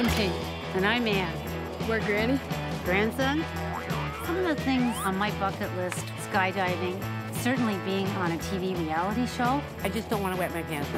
I'm Tate. And I'm Anne. We're Granny. Grandson? Some of the things on my bucket list, skydiving, certainly being on a TV reality show. I just don't want to wet my pants.